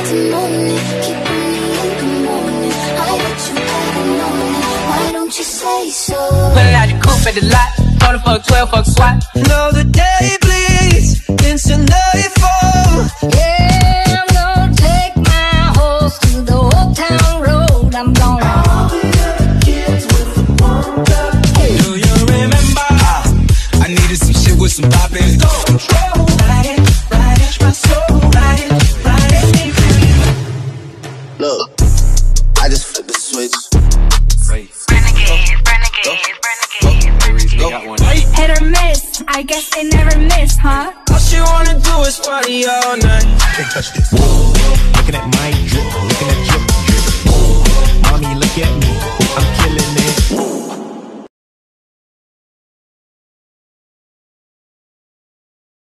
Pulling out your coupe at the lot. Told her fuck 12, fuck SWAT Know the day bleeds into nightfall Yeah, I'm gonna take my horse to the old town road. I'm gonna Do you remember? I needed some shit with some pop in Look, I just flipped the switch. Renegade, renegade, renegade. Hit or miss, I guess they never miss, huh? All she wanna do is party all night. Can't touch this. Looking at my drip,